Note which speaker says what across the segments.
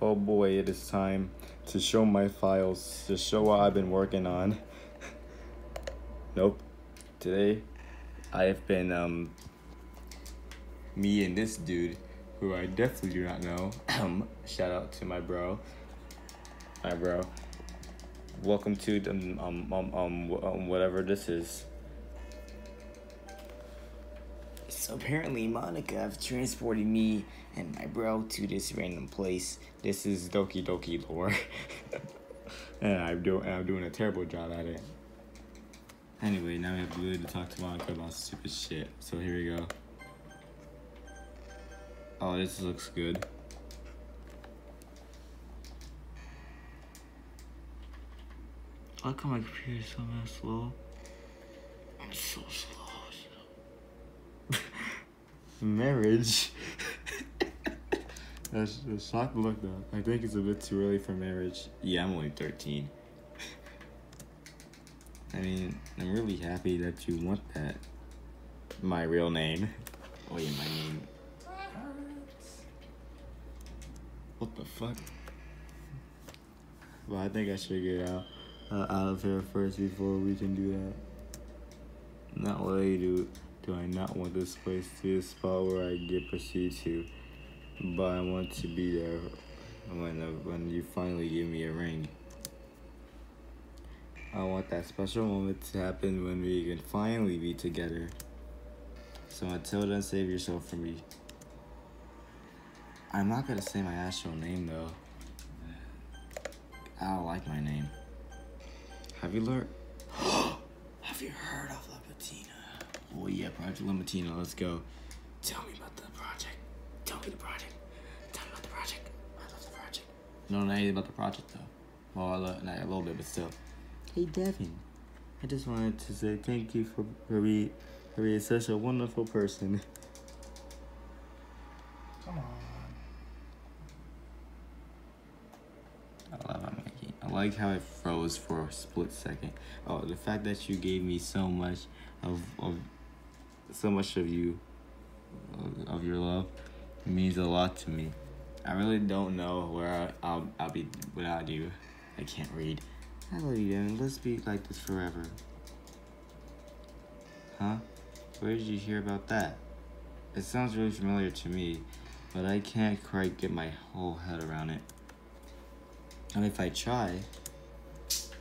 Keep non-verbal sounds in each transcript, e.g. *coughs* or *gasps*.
Speaker 1: Oh boy, it is time to show my files, to show what I've been working on. *laughs* nope. Today, I have been, um, me and this dude, who I definitely do not know. *clears throat* Um, shout out to my bro. My bro. Welcome to the, um, um, um, um, whatever this is.
Speaker 2: So apparently, Monika have transported me and my bro to this random place.
Speaker 1: This is Doki Doki lore, *laughs* and I'm doing I'm doing a terrible job at it. Anyway, now we have really to talk to Monika about stupid shit. So here we go. Oh, this looks good. Like how my computer's so slow.
Speaker 2: I'm so slow.
Speaker 1: Marriage. *laughs* That's a shock look though. I think it's a bit too early for marriage. Yeah, I'm only 13. I mean, I'm really happy that you want that. My real name. Oh yeah, my name. What the fuck? Well, I think I should get out uh, out of here first before we can do that. Not only do do I not want this place to be a spot where I get pursued to, but I want to be there when when you finally give me a ring. I want that special moment to happen when we can finally be together. So until then, save yourself for me. I'm not gonna say my actual name though. I don't like my name. Have you learned? *gasps*
Speaker 2: Have you heard of Libitina?
Speaker 1: Oh yeah, Project Libitina, let's go.
Speaker 2: Tell me about the project. Tell me the project. Tell me about the project. I love the project.
Speaker 1: No, not anything about the project though. Well, I love, not a little bit, but still. Hey Devin, I just wanted to say thank you for for being for being such a wonderful person. *laughs*
Speaker 2: Come on.
Speaker 1: I love how. I like how it froze for a split second. Oh, the fact that you gave me so much of of so much of you of, your love means a lot to me. I really don't know where I, will I'll be without you. I can't read. I love you, Devin. Let's be like this forever. Huh? Where did you hear about that? It sounds really familiar to me, but I can't quite get my whole head around it. And if I try,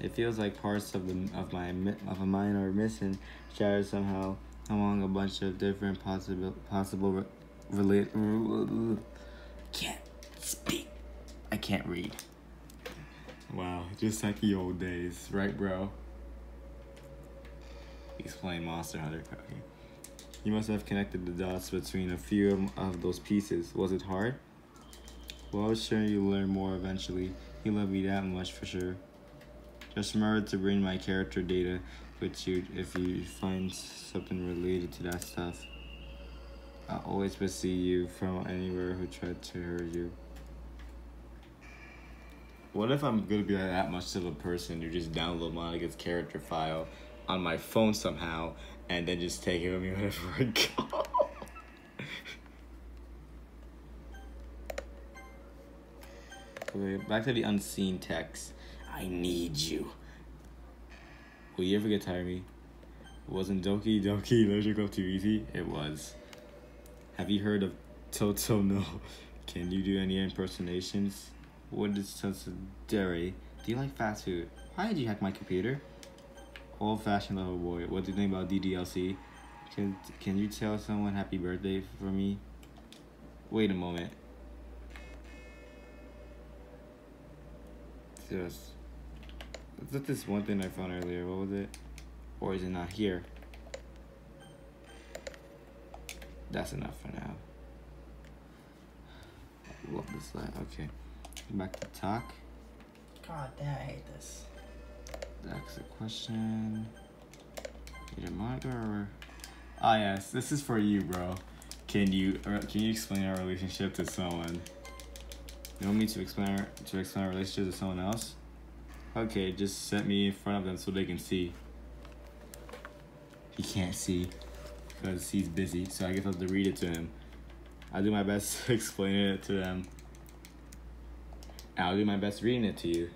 Speaker 1: it feels like parts of the of my of a mind are missing, scattered somehow among a bunch of different possible possible re- relate.
Speaker 2: Can't speak.
Speaker 1: I can't read. Wow, just like the old days, right, bro? Explain Monster Hunter. Okay. You must have connected the dots between a few of those pieces. Was it hard? Well, sure you'll learn more eventually. He loved me that much for sure. Just remember to bring my character data with you if you find something related to that stuff. I always will pursue you from anywhere who tried to hurt you. What if I'm gonna be that much of a person who just download Monika's character file on my phone somehow and then just take it with me *laughs* wherever I go? *laughs* Okay, back to the unseen text. I need you. Will you ever get tired of me? Wasn't Doki Doki *laughs* Electrical too easy? It was. Have you heard of Toto *laughs* No? Can you do any impersonations? What is Dairy? Do you like fast food? Why did you hack my computer? Old fashioned little boy. What do you think about DDLC? Can can you tell someone happy birthday for me? Wait a moment. Just is that this one thing I found earlier? What was it? Or is it not here? That's enough for now. Love this light. Okay. Back to talk.
Speaker 2: God damn, I hate this.
Speaker 1: That's a question. Either Monika or Ah yes, this is for you, bro. Can you uh, can you explain our relationship to someone? You want me to explain our, to explain our relationship to someone else? Okay, just set me in front of them so they can see. He can't see because he's busy, so I guess I'll have to read it to him. I'll do my best *laughs* to explain it to them. I'll do my best reading it to you.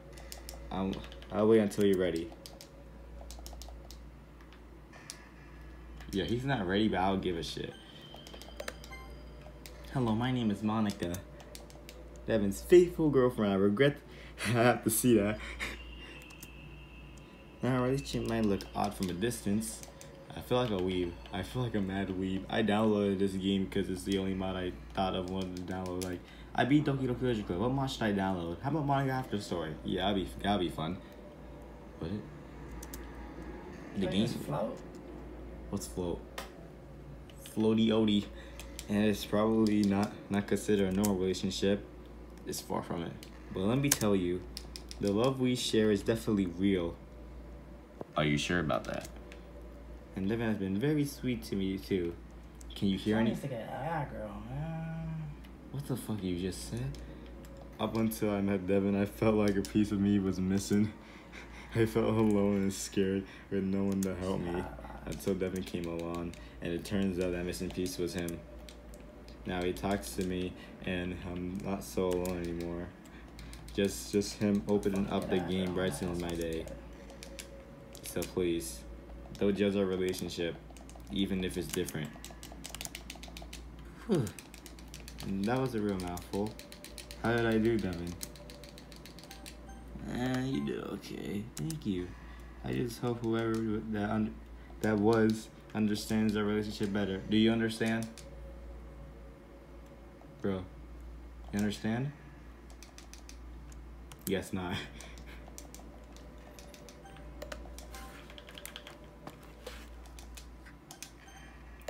Speaker 1: I'll, I'll wait until you're ready. Yeah, he's not ready, but I'll give a shit. Hello, my name is Monika. Devin's faithful girlfriend. I regret *laughs* I have to see that. *laughs* now, our relationship might look odd from a distance. I feel like a weeb. I feel like a mad weeb. I downloaded this game because it's the only mod I thought of wanting to download. Like, I beat Doki Doki Literature Club. What mod should I download? How about Monika After Story? Yeah, that'd be that'd be fun. What? The
Speaker 2: Like
Speaker 1: game.
Speaker 2: float.
Speaker 1: What's float? Floaty Odie. And it's probably not not considered a normal relationship. It's far from it. But let me tell you, the love we share is definitely real. Are you sure about that? And Devin has been very sweet to me too. Can you hear
Speaker 2: I need to get aggro, man.
Speaker 1: What the fuck you just said? Up until I met Devin, I felt like a piece of me was missing. *laughs* I felt alone and scared with no one to help me until Devin came along, and it turns out that missing piece was him. Now he talks to me, and I'm not so alone anymore. Just, just him opening up the game brightens my day. So please, don't judge our relationship, even if it's different. Whew. That was a real mouthful. How did I do, Devin? Eh, you did okay. Thank you. I just hope whoever that un- that was understands our relationship better. Do you understand? Bro, you understand? Guess not. *laughs*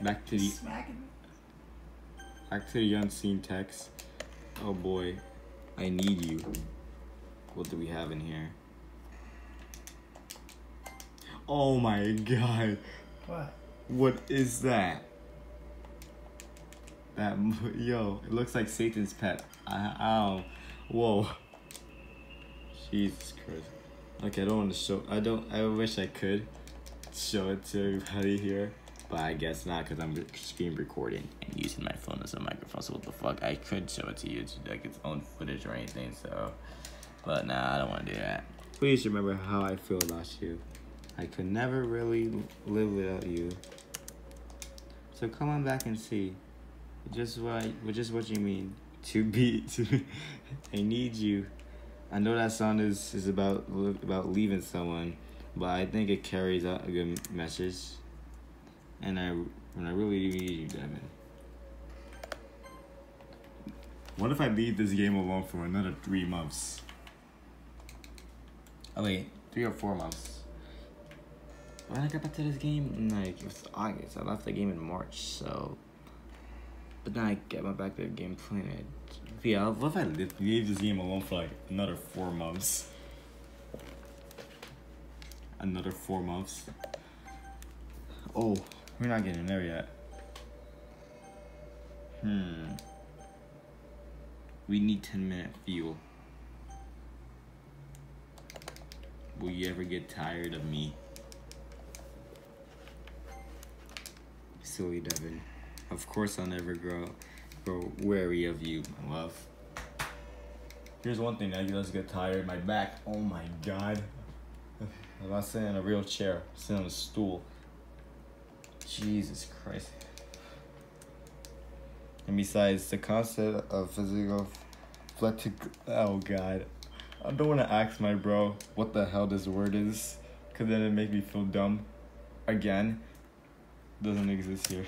Speaker 1: Back to the
Speaker 2: Smacking.
Speaker 1: Back to the unseen text. Oh boy, I need you. What do we have in here? Oh my god,
Speaker 2: What?
Speaker 1: what is that? That *laughs* yo, it looks like Satan's pet. I, ow, whoa. Jesus Christ. Okay, I don't want to show. I don't. I wish I could show it to everybody here, but I guess not because I'm screen recording and using my phone as a microphone. So what the fuck? I could show it to you, to like its own footage or anything. So, but nah, I don't want to do that. Please remember how I feel about you. I could never really live without you. So come on back and see. Just what just what you mean to be to. Be, *laughs* I need you. I know that song is is about about leaving someone, but I think it carries out a good message. And I and I really need you, Devin. What if I leave this game alone for another three months? Oh wait, three or four months. When I got back to this game, like it was August. I left the game in March, so. But then I get my back to the game playing it. But yeah, what if I leave this game alone for like another four months? Another four months. Oh, we're not getting there yet. Hmm. We need 10 minute fuel. Will you ever get tired of me? Silly Devin. Of course I'll never grow grow weary of you, my love. Here's one thing that does get tired. My back. Oh my god. I'm not sitting in a real chair. I'm sitting on a stool. Jesus Christ. And besides, the concept of physical flexic. Oh god. I don't want to ask my bro what the hell this word is, cause then it make me feel dumb. Again, doesn't exist here.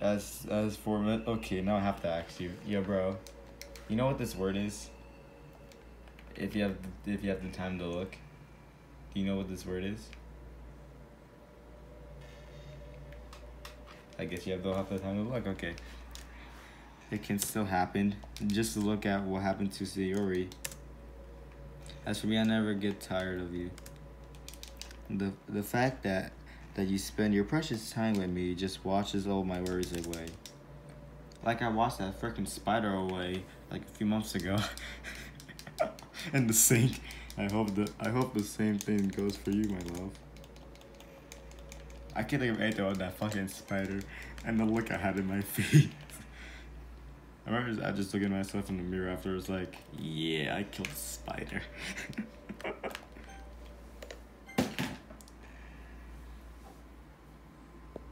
Speaker 1: As as for okay, now I have to ask you, yo, bro. You know what this word is? If you have if you have the time to look, do you know what this word is? I guess you have don't have the time to look. Okay. It can still happen. Just look at what happened to Sayori. As for me, I never get tired of you. The the fact that that you spend your precious time with me just washes all my worries away. Like I watched that freaking spider away like a few months ago. *laughs* in the sink. I hope the I hope the same thing goes for you, my love. I can't think of anything about that fucking spider and the look I had in my *laughs* face. I remember I just looking at myself in the mirror after. I was like, yeah, I killed a spider. *laughs*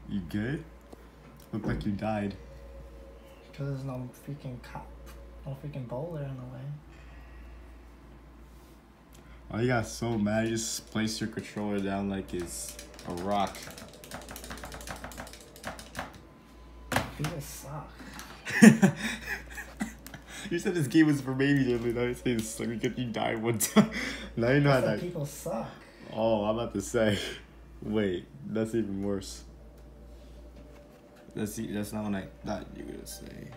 Speaker 1: you good? Look like you died.
Speaker 3: Because there's no freaking cop, no freaking boulder in the way.
Speaker 1: Oh, you got so mad. You just placed your controller down like it's a rock.
Speaker 3: People suck. *laughs*
Speaker 1: you said this game was for babies earlier. Now you say it's like because you died one time. *laughs* now you know
Speaker 3: I
Speaker 1: how that.
Speaker 3: people suck.
Speaker 1: Oh, I'm about to say. Wait, that's even worse. That's that's not what I thought you were gonna say.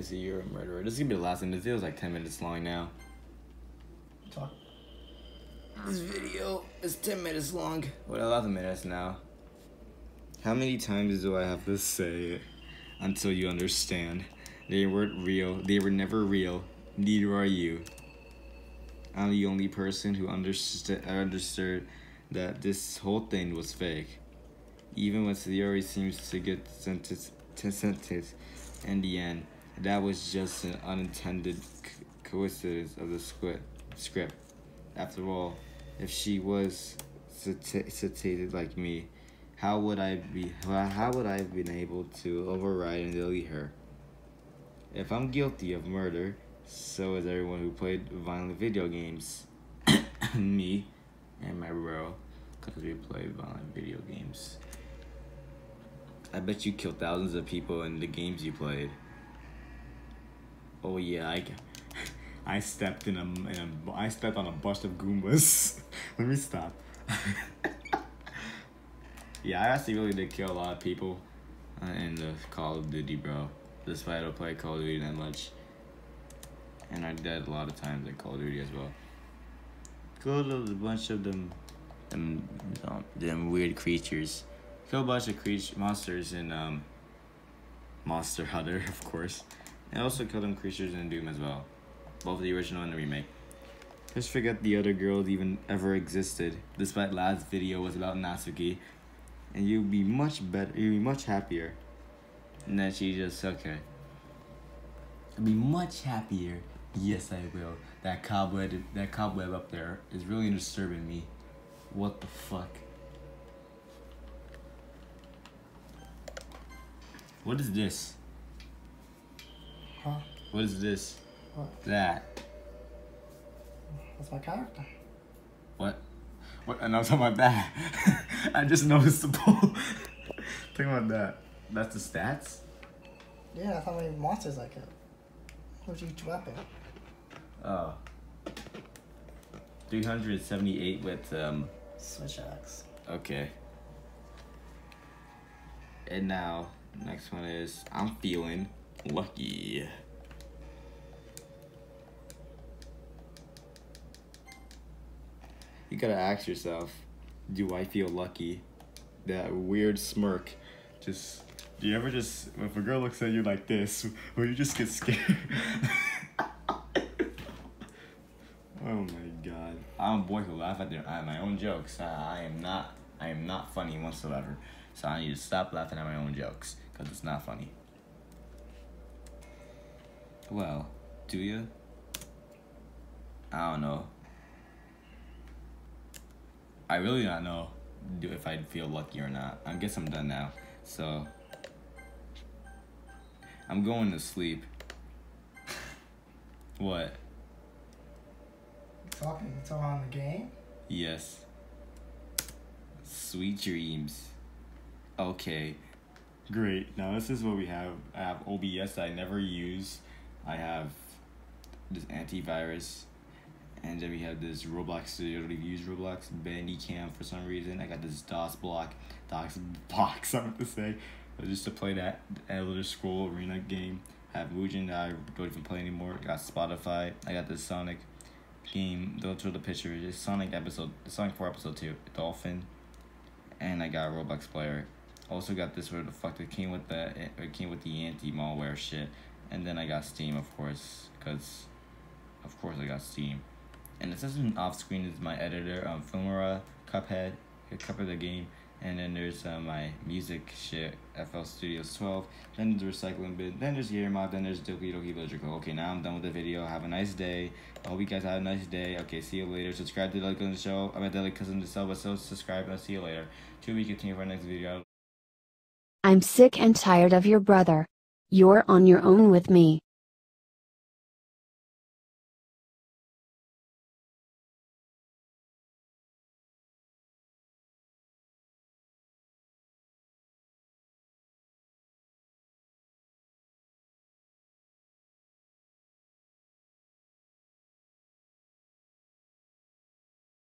Speaker 1: Cause you're a murderer. This is gonna be the last one. This video's like ten minutes long now.
Speaker 3: Talk.
Speaker 2: This video is 10 minutes long.
Speaker 1: What eleven minutes now? How many times do I have to say it until you understand? They weren't real. They were never real. Neither are you. I'm the only person who understood understood that this whole thing was fake. Even when Theory seems to get sentenced, to sentence in the end, that was just an unintended coincidence of the script. Script. After all, if she was satiated like me, how would I be? How would I have been able to override and delete her? If I'm guilty of murder, so is everyone who played violent video games. *coughs* me and my bro, because we play violent video games. I bet you killed thousands of people in the games you played. Oh yeah, I, I stepped in a, in a I stepped on a bunch of Goombas. *laughs* Let me stop. *laughs* yeah, I actually really did kill a lot of people uh, in the Call of Duty, bro. Despite I don't play Call of Duty that much, and I died a lot of times in Call of Duty as well. Killed a bunch of them, them, um, them weird creatures. Killed a bunch of creature monsters in um. Monster Hunter, *laughs* of course. And also killed them creatures in Doom as well. Both the original and the remake. Just forget the other girls even ever existed, despite last video was about Natsuki. And you'd be much better you'd be much happier. And then she just okay. I'd be much happier. Yes I will. That cobweb that cobweb up there is really disturbing me. What the fuck? What is this?
Speaker 3: Huh?
Speaker 1: What is this?
Speaker 3: What?
Speaker 1: That.
Speaker 3: That's my character.
Speaker 1: What? What? And I'm talking about that. *laughs* I just noticed the pull. *laughs* Think about that. That's the stats?
Speaker 3: Yeah, that's how many monsters I killed. What's each weapon.
Speaker 1: Oh. 378 with, um,
Speaker 3: Switch axe.
Speaker 1: okay. And now, next one is I'm feeling lucky. You gotta ask yourself, do I feel lucky? That weird smirk. Just, do you ever just, if a girl looks at you like this, will you just get scared? *laughs* oh my god. I'm a boy who laugh at, their, at my own jokes. I, I am not, I am not funny whatsoever. So I need to stop laughing at my own jokes, because it's not funny. Well, do you? I don't know. I really don't know do if I'd feel lucky or not. I guess I'm done now. So I'm going to sleep. *laughs* what?
Speaker 3: Talking so on the game?
Speaker 1: Yes. Sweet dreams. Okay. Great. Now this is what we have. I have OBS that I never use. I have this antivirus. And then we have this Roblox Studio. Even use Roblox. Bandicam for some reason. I got this DOS block. DOS box, *laughs* I'm to say. But just to play that Elder Scroll Arena game. I have Mugen that I don't even play anymore. I got Spotify. I got this Sonic game. Don't show the picture. It's Sonic episode, Sonic 4 episode 2. Dolphin. And I got Roblox player. Also got this where the fuck that came with the eh, it came with the anti malware shit. And then I got Steam of course, cause of course I got Steam. And says off screen is my editor, um, Filmora, Cuphead, Cuphead the game, and then there's uh, my music shit, FL Studios 12. Then there's the recycling bin. Then there's Yermod. Then there's Doki Doki Logical. Okay, now I'm done with the video. Have a nice day. I hope you guys have a nice day. Okay, see you later. Subscribe to the like on the show. I'm at Deadly Cousin the Cell, but so subscribe and I'll see you later. To be continued for our next video.
Speaker 4: I'm sick and tired of your brother. You're on your own with me.